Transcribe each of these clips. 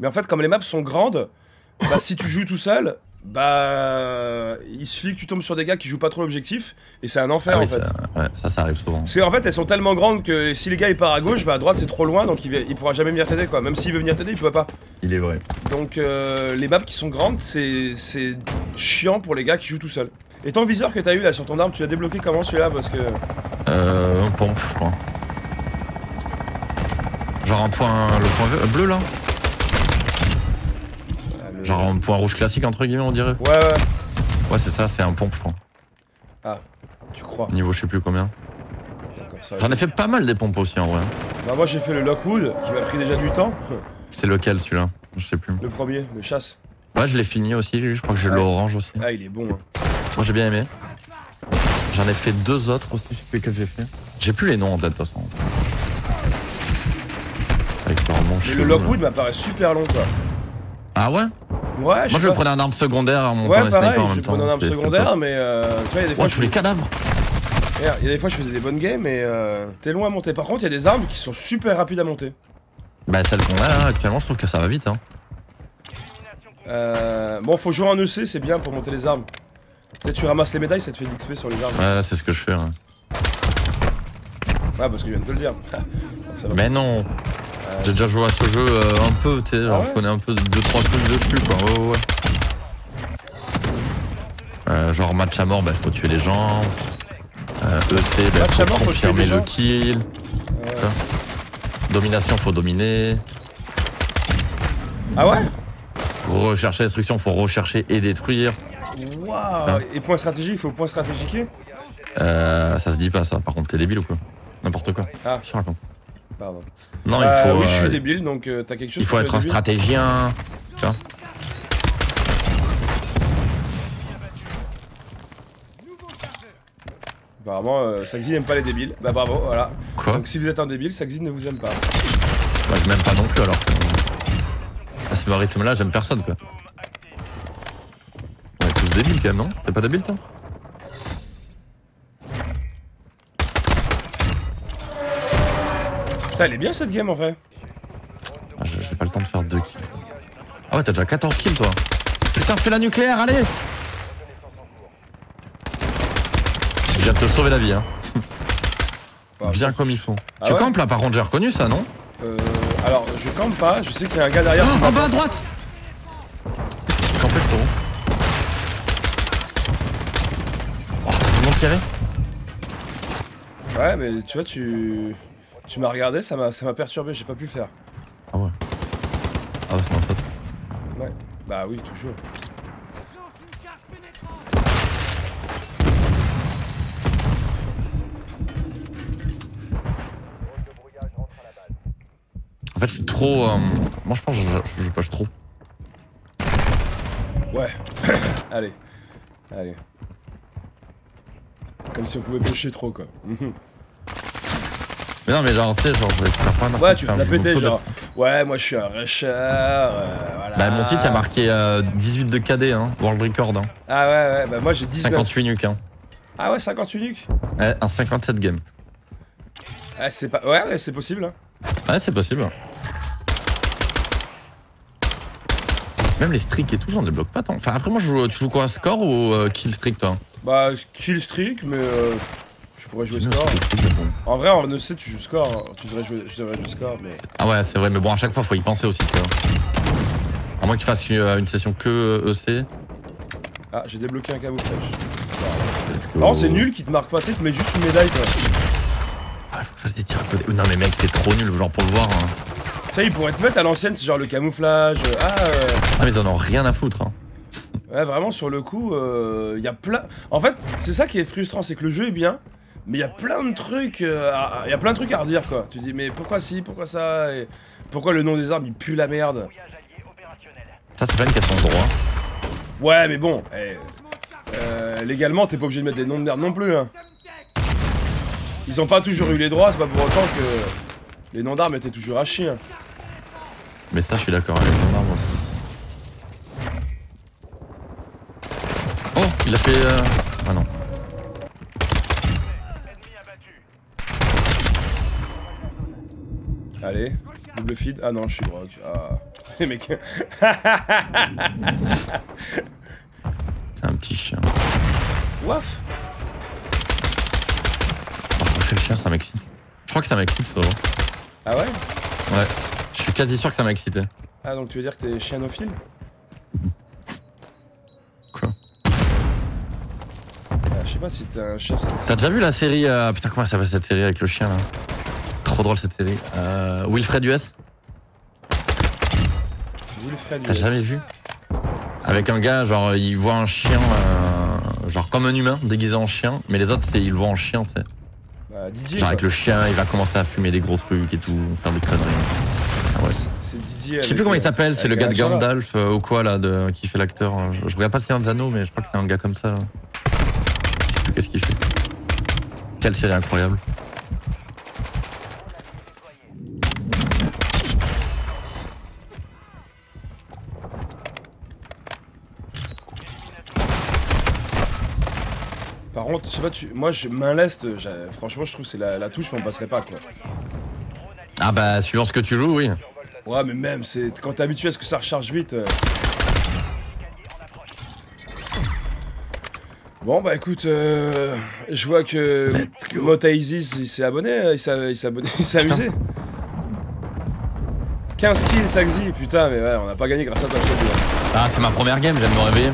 Mais en fait, comme les maps sont grandes, bah, si tu joues tout seul, bah il suffit que tu tombes sur des gars qui jouent pas trop l'objectif et c'est un enfer Ah oui, en fait. ça, ouais, ça, ça arrive souvent. Parce qu'en fait, elles sont tellement grandes que si les gars il part à gauche, bah à droite c'est trop loin donc il, il pourra jamais venir t'aider quoi. Même s'il veut venir t'aider, il peut pas. Il est vrai. Donc euh, les maps qui sont grandes, c'est chiant pour les gars qui jouent tout seuls. Et ton viseur que t'as eu là sur ton arme, tu l'as débloqué comment celui-là? Parce que. Euh, un pompe, je crois. Genre un point, le point bleu là un point rouge classique entre guillemets on dirait Ouais, ouais, Ouais c'est ça, c'est un pompe je crois. tu crois. Niveau je sais plus combien. J'en ai fait pas mal des pompes aussi en vrai. Bah, moi j'ai fait le Lockwood qui m'a pris déjà du temps. C'est lequel celui-là? Je sais plus. Le premier, le chasse. Ouais je l'ai fini aussi, lui, je crois que j'ai l'orange aussi. Ah, il est bon. hein. Moi j'ai bien aimé. J'en ai fait deux autres aussi, je sais plus lesquels j'ai fait. J'ai plus les noms en tête de toute façon. Avec leur nom Mais le. Lockwood m'apparaît super long quoi. Ah ouais? Ouais, je Moi je pas. prenais en arme secondaire en montant Ouais, les pareil, snipers en je même temps. prenais en arme C'est- c'est secondaire, mais euh, tu vois, il y a des fois, Ouais, je tous les cadavres il y a des fois je faisais des bonnes games, mais euh, t'es loin à monter. Par contre, il y a des armes qui sont super rapides à monter. Bah celle qu'on a là, actuellement je trouve que ça va vite hein. Euh, bon, faut jouer en EC, c'est bien pour monter les armes. Peut-être tu ramasses les médailles, ça te fait de l'XP sur les armes. Ouais c'est ce que je fais. ouais. Ouais, parce que je viens de te le dire. Ça. Mais non J'ai déjà joué à ce jeu euh, un peu, tu sais, genre ouais je connais un peu 2-3 trucs dessus quoi, ouais ouais ouais. Euh, genre match à mort, bah faut tuer les gens. Euh, EC, bah, faut mort, confirmer le kill. euh, Domination, faut dominer. Ah ouais Rechercher l'instruction, faut rechercher et détruire. Waouh Et point stratégique, faut point stratégiquer Euh, ça se dit pas ça, par contre t'es débile ou quoi? N'importe quoi. Ah. Tu racontes Pardon. Non, il faut, oui, je suis débile, donc t'as quelque chose il faut être un stratégien. Apparemment, euh, Saxi n'aime pas les débiles. Bah bravo, voilà. Quoi Donc si vous êtes un débile, Saxi ne vous aime pas. Moi je m'aime pas non plus alors. À ce rythme là, j'aime personne quoi. On est tous débiles quand même, non? T'es pas débile toi? Putain, elle est bien cette game en vrai. Ah, J'ai pas le temps de faire deux kills. Ah ouais, t'as déjà 14 kills toi. Putain, fais la nucléaire, allez Je viens de te sauver la vie, hein. Bah, Bien comme il faut. Ah tu ouais campes là, par contre, j'ai reconnu ça, non Euh, alors, je campe pas, je sais qu'il y a un gars derrière. Ah, En bas à droite Tu campais, frérot. Oh, t'as tout le monde avait Ouais, mais tu vois, tu. Tu m'as regardé, ça m'a ça m'a perturbé, j'ai pas pu le faire. Ah ouais. Ah ouais, c'est ma faute. Ouais. Bah oui, toujours. En fait, je suis trop. euh, Moi, je pense que je, je, je push trop. Ouais. Allez. Allez. Comme si on pouvait pêcher trop, quoi. Mais non, mais genre, tu sais, genre, je ouais, tu vas la péter, de- genre. Ouais, moi je suis un rusher. euh, voilà. Bah, mon titre, il a marqué euh, 18 de KD, hein, World Record, hein. Ah ouais, ouais, bah moi j'ai 19. 58 nuques, hein. Ah ouais, 58 nuques? Ouais, un 57 game. Ah, c'est pas. Ouais, ouais, c'est possible. hein. Ouais, c'est possible. Même les streaks et tout, j'en débloque pas tant. Enfin, après, moi, je joue, tu joues quoi, score ou euh, kill streak, toi? Bah, kill streak, mais euh, je pourrais jouer score. En vrai, en EC, tu joues score. hein. Tu devrais jouer, je devrais jouer score, mais. Ah ouais, c'est vrai, mais bon, à chaque fois, faut y penser aussi, tu vois. À moins que tu fasses une, une session que euh, EC. Ah, j'ai débloqué un camouflage. Par contre, c'est nul qui te marque pas, tu sais, tu mets juste une médaille, quoi. Ah, faut que je fasse des tirs à côté. Non, mais mec, c'est trop nul, genre, pour le voir. hein. Tu sais, ils pourraient te mettre à l'ancienne, c'est genre le camouflage. euh, Ah, euh, Ah, mais ils en ont rien à foutre, hein. ouais, vraiment, sur le coup, il y a plein. En fait, c'est ça qui est frustrant, c'est que le jeu est bien, mais il y a plein de trucs. Il y a plein de trucs à redire, quoi. Tu dis, mais pourquoi si, pourquoi ça et Pourquoi le nom des armes il pue la merde Ça, c'est question de droit. Ouais, mais bon, eh, euh, légalement, t'es pas obligé de mettre des noms de merde non plus. Hein. Ils ont pas toujours eu les droits, c'est pas pour autant que les noms d'armes étaient toujours à chier. hein. Mais ça, je suis d'accord avec ton arme aussi. Oh, il a fait. euh, Ah non. Allez, double feed. Ah non, je suis broc. Ah. Les mecs. C'est un petit chien. Waf le chien, ça m'excite. Je crois que ça m'excite, frérot. Ah ouais? Ouais. Je suis quasi sûr que ça m'a excité. Ah donc tu veux dire que t'es chianophile? Quoi? Ah, Je sais pas si t'es un chien. ça- T'as déjà vu la série euh, Putain, comment elle s'appelle cette série avec le chien là? Trop drôle cette série. Euh, Wilfred US Wilfred T'as jamais vu Avec un gars, genre, il voit un chien, euh, genre comme un humain, déguisé en chien, mais les autres, c'est il le voit en chien, tu sais. Bah, Didier. Genre avec le chien, il va commencer à fumer des gros trucs et tout, faire des conneries. Ah ouais. C'est- C'est Didier. Je sais plus comment il euh, s'appelle, c'est le gars de. Gandalf euh, ou quoi là, de, qui fait l'acteur. Je, je regarde pas le Seigneur des Anneaux, mais je crois que c'est un gars comme ça. là. Je sais plus qu'est-ce qu'il fait. Quelle série incroyable. Contre, je sais pas, tu... moi, je main leste, franchement, je trouve que c'est la, la touche, mais on passerait pas quoi. Ah bah, suivant ce que tu joues, oui. Ouais, mais même, c'est quand t'es habitué à ce que ça recharge vite. euh. Bon, bah écoute, euh, je vois que Mota Isis, il s'est abonné, euh, il s'est abonné, il s'est amusé. 15 kills, Saxi, putain, mais ouais, on a pas gagné grâce à toi, dis. Ah, c'est ma première game, je viens de me réveiller.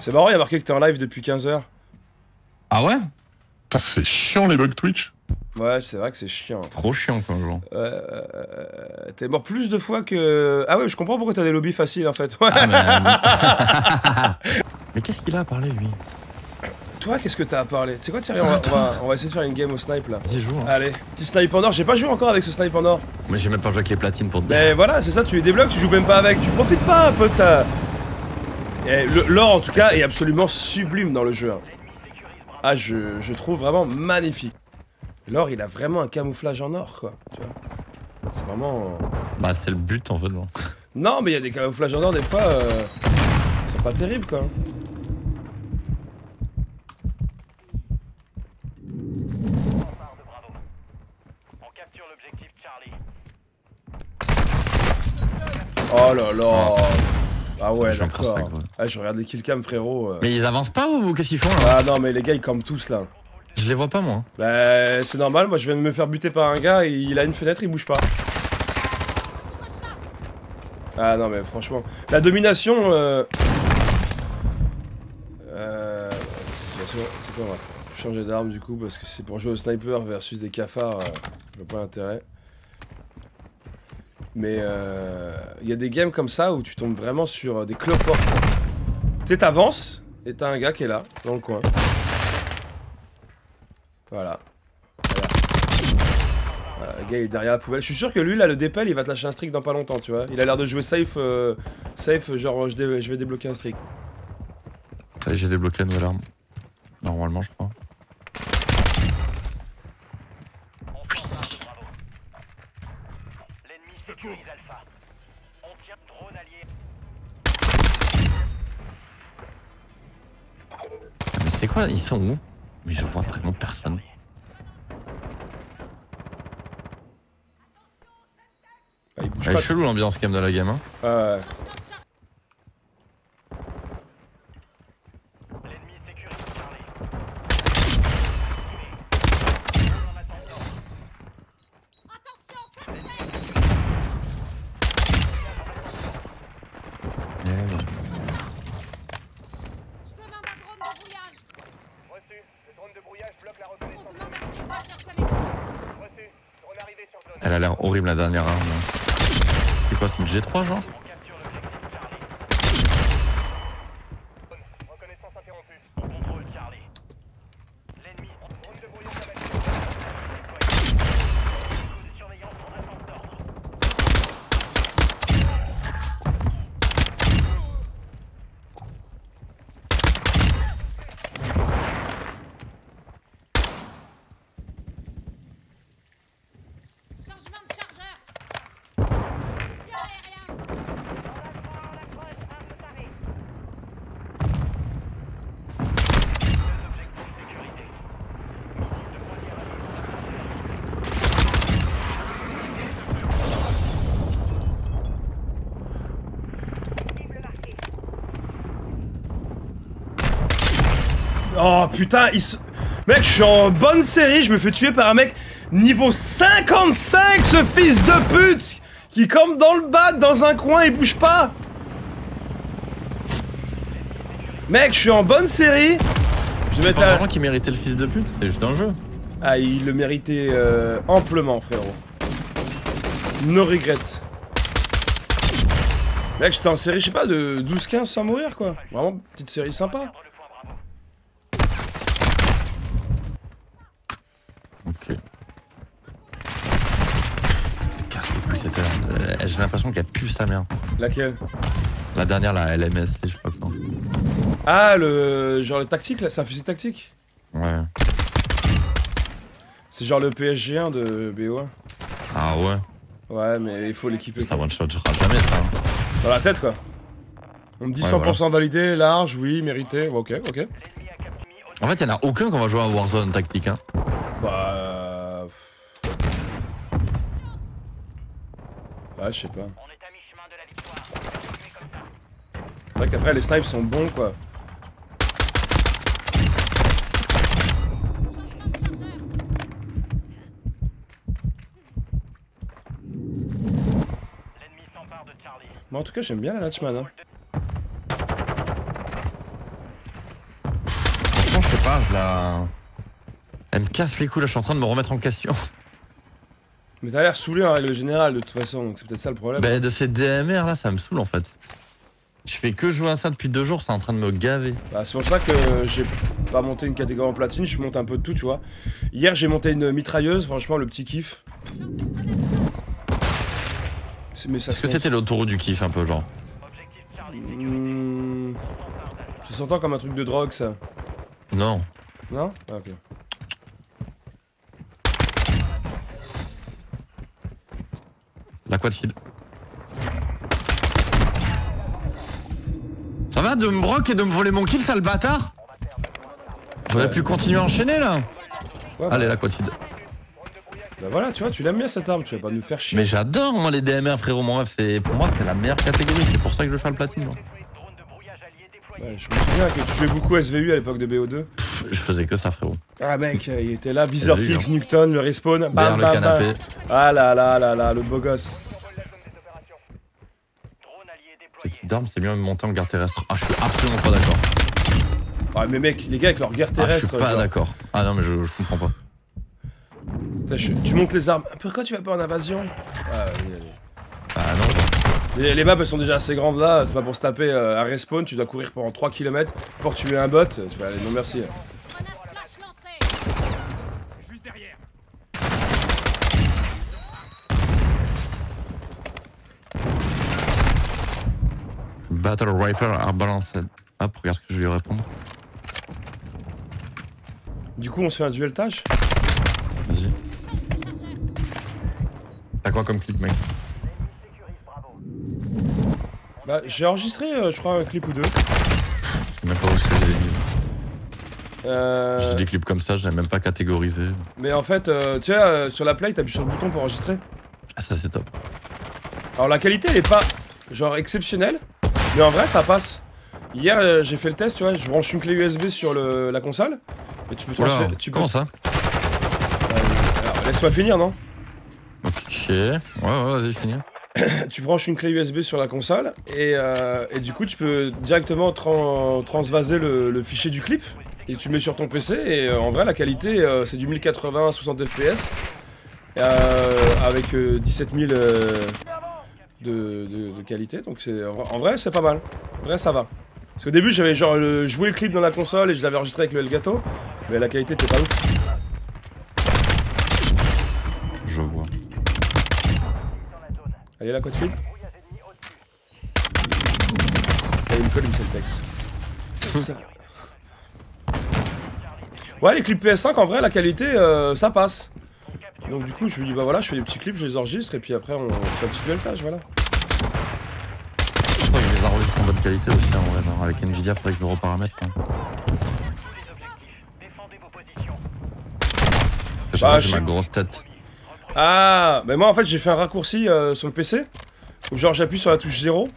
C'est marrant, il y a marqué que t'es en live depuis 15 heures. Ah ouais? Putain, c'est chiant les bugs Twitch. Ouais, c'est vrai que c'est chiant. Trop chiant quoi, genre. Euh, euh, t'es mort plus de fois que. Ah ouais, je comprends pourquoi t'as des lobbies faciles en fait. Ouais. Ah, mais mais qu'est-ce qu'il a à parler lui? Toi, qu'est-ce que t'as à parler? Tu sais quoi, Thierry, on va, on, va, on va essayer de faire une game au snipe là. Vas-y, joue. hein. Allez, petit snipe en or. J'ai pas joué encore avec ce snipe en or. Mais j'ai même pas joué avec les platines pour te dire. Mais voilà, c'est ça, tu les débloques, tu joues même pas avec. Tu profites pas un peu de ta. L'or en tout cas est absolument sublime dans le jeu. hein. Ah, je, je trouve vraiment magnifique. L'or, il a vraiment un camouflage en or quoi. Tu vois. C'est vraiment. Bah, c'est le but en fait. Non, mais il y a des camouflages en or des fois. Euh... Ils sont pas terribles quoi. Oh là là. Ah ouais, d'accord. Ah, je regarde les killcam, frérot. euh. Mais ils avancent pas ou qu'est-ce qu'ils font là Ah non, mais les gars, ils campent tous là. Je les vois pas moi. Bah, c'est normal, moi je viens de me faire buter par un gars, et il a une fenêtre, il bouge pas. Ah non, mais franchement. La domination. Euh. Euh. C'est quoi, moi? Changer d'arme du coup, parce que c'est pour jouer au sniper versus des cafards, euh, je vois pas l'intérêt. Mais euh, il y a des games comme ça où tu tombes vraiment sur euh, des cloportes. Tu sais, t'avances et t'as un gars qui est là, dans le coin. Voilà. Voilà. Le gars il est derrière la poubelle. Je suis sûr que lui, là, le dépel, il va te lâcher un streak dans pas longtemps, tu vois. Il a l'air de jouer safe, euh, safe genre je, vais débloquer un streak. J'ai débloqué la nouvelle arme. Normalement, je crois. Sont où? Mais je vois vraiment personne. Ah, il bouge Elle pas. est chelou l'ambiance quand même de la game. Hein ouais. L'ennemi sécurise Charlie. En attendant, Eh ouais. Je demande un drone de brouillage. reçu. Le drone de brouillage bloque la On reconnaissance. demande un support de reconnaissance. Reçu. Drone arrivé sur zone. Elle a l'air horrible la dernière arme. C'est quoi, c'est une G3 genre? Oh putain, il se... Mec, je suis en bonne série, je me fais tuer par un mec niveau 55, ce fils de pute Qui campe dans le bas, dans un coin, il bouge pas Mec, je suis en bonne série Je vais mettre penses la... qu'il méritait le fils de pute? C'est juste un jeu. Ah, il le méritait euh, amplement, frérot. No regrets. Mec, j'étais en série, je sais pas, de 12-15 sans mourir, quoi. Vraiment, petite série sympa. Ok. Casse le cul cette arme. Euh, J'ai l'impression qu'elle pue sa mère. Laquelle? La dernière, la LMS, je sais pas quoi. Ah, le... genre le tactique, là, c'est un fusil tactique? Ouais. C'est genre le PSG1 de BO1. Ah ouais. Ouais, mais il faut l'équiper. Ça one shot jamais ça. hein. Dans la tête, quoi. On me dit Ouais, 100% validé, large, oui, mérité. Ok, ok. En fait, il y en a aucun qu'on va jouer à Warzone tactique. Hein. Ouais, je sais pas. C'est vrai qu'après, les snipes sont bons, quoi. L'ennemi s'empare de Charlie. Mais en tout cas, j'aime bien la Latchman. Hein. Franchement, je sais pas, je la. Elle me casse les couilles là, je suis en train de me remettre en question. Mais t'as l'air saoulé en règle générale, de toute façon, donc c'est peut-être ça le problème. Bah, de ces DMR là, ça me saoule en fait. Je fais que jouer à ça depuis deux jours, c'est en train de me gaver. Bah, c'est pour ça que j'ai pas monté une catégorie en platine, je monte un peu de tout, tu vois. Hier, j'ai monté une mitrailleuse, franchement, le petit kiff. Est-ce que c'était l'autoroute du kiff un peu genre. Mmh, Ça s'entend comme un truc de drogue, ça? Non. Non? Ah, ok. La quad feed. Ça va de me broc et de me voler mon kill, sale bâtard J'aurais Ouais. pu continuer à enchaîner là Ouais, Allez, la quad feed. Bah voilà, tu vois, tu l'aimes bien cette arme, tu vas pas nous faire chier. Mais j'adore moi les DMR frérot, mon rêve, c'est pour moi c'est la meilleure catégorie, c'est pour ça que je veux faire le platine. moi. Ouais, je me souviens que tu jouais beaucoup SVU à l'époque de BO2. Pff, Je faisais que ça frérot. Ah mec, il était là, viseur SVU, fixe, Newton, le respawn, Derrière bam le bam canapé. bam. Ah là là là là, le beau gosse. Cette arme c'est mieux de monter en garde terrestre. Ah je suis absolument pas d'accord. Ah mais mec, les gars avec leur guerre Ah je terrestre. suis pas d'accord. Ah non mais je, je comprends pas. putain, je- tu montes les armes. Pourquoi tu vas pas en invasion? Ah. Les, les maps elles sont déjà assez grandes là, c'est pas pour se taper euh, un respawn, tu dois courir pendant 3 km pour tuer un bot. Tu fais allez, non merci. Battle Rifle are balanced. Hop, regarde ce que je vais lui répondre. Du coup on se fait un duel tâche? Vas-y. T'as quoi comme clip mec? Bah j'ai enregistré euh, je crois un clip ou deux. Je sais même pas où est-ce que j'ai mis. Euh, J'ai des clips comme ça, je l'ai même pas catégorisé. mais en fait, euh, tu vois, euh, sur la play, t'appuies sur le bouton pour enregistrer. Ah ça c'est top. Alors la qualité elle est pas genre exceptionnelle, mais en vrai ça passe. Hier euh, j'ai fait le test, tu vois, je branche une clé USB sur le, la console et tu peux transférer. Tu peux, comment ça? Alors, laisse-moi finir, non? Ok. Ouais ouais vas-y finis. Tu branches une clé USB sur la console et, euh, et du coup tu peux directement tran- transvaser le, fichier du clip et tu mets sur ton PC et euh, en vrai la qualité euh, c'est du 1080 à 60 fps avec euh, 17 000 euh, de, de- de qualité donc c'est en vrai c'est pas mal. En vrai ça va. Parce qu'au début j'avais genre joué le clip dans la console et je l'avais enregistré avec le Elgato mais la qualité était pas ouf. Je vois. Allez la côte fil. Brouillage ennemi au-dessus. Et il me colle, me texte. Ça. Ouais, les clips PS5, en vrai, la qualité, euh, ça passe. Donc du coup, je lui dis, bah voilà, je fais des petits clips, je les enregistre, et puis après, on, on se fait un petit dueltage, voilà. Je crois que je les enregistre en bonne qualité aussi en vrai. genre, avec Nvidia, faudrait que je le reparamètre. hein. Bah, j'ai ma grosse tête. Ah, mais moi, en fait, j'ai fait un raccourci euh, sur le PC. Où genre, j'appuie sur la touche 0.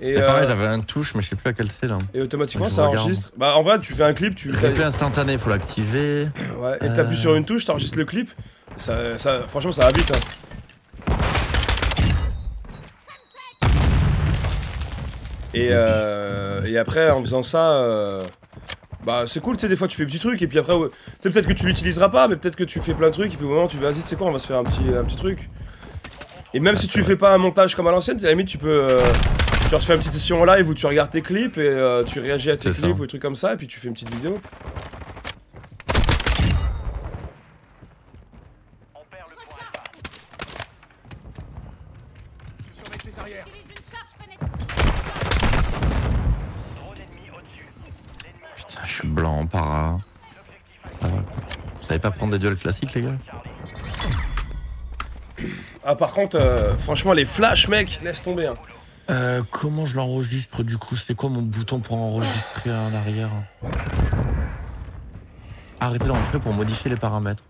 Et, Et pareil, euh, j'avais un touche, mais je sais plus laquelle c'est là. et automatiquement, ça regarde. enregistre. Bah, en vrai, tu fais un clip, tu. Replay instantané, faut l'activer. Ouais, et t'appuies Euh. sur une touche, t'enregistres le clip. Ça, ça, franchement, ça va vite. Hein. Et, euh, et après, en faisant ça, euh, bah c'est cool, tu sais, des fois tu fais des petits trucs, et puis après, ouais, tu sais, peut-être que tu l'utiliseras pas, mais peut-être que tu fais plein de trucs, et puis au moment tu vas, vas-y, tu sais quoi, on va se faire un petit, un petit truc. Et même si tu fais pas un montage comme à l'ancienne, à la limite, tu peux. Euh, tu fais une petite session en live où tu regardes tes clips, et euh, tu réagis à tes ça. clips ou des trucs comme ça, et puis tu fais une petite vidéo. On perd le point alpha. Utilise une charge pénétrante. Drone ennemi au-dessus. L'ennemi Putain, je suis blanc en para. Ça va. Vous savez pas prendre des duels classiques, les gars Ah, par contre, euh, franchement, les flashs, mec, laisse tomber. Hein. Euh, comment je l'enregistre du coup? C'est quoi mon bouton pour enregistrer en arrière? Arrêtez d'enregistrer pour modifier les paramètres.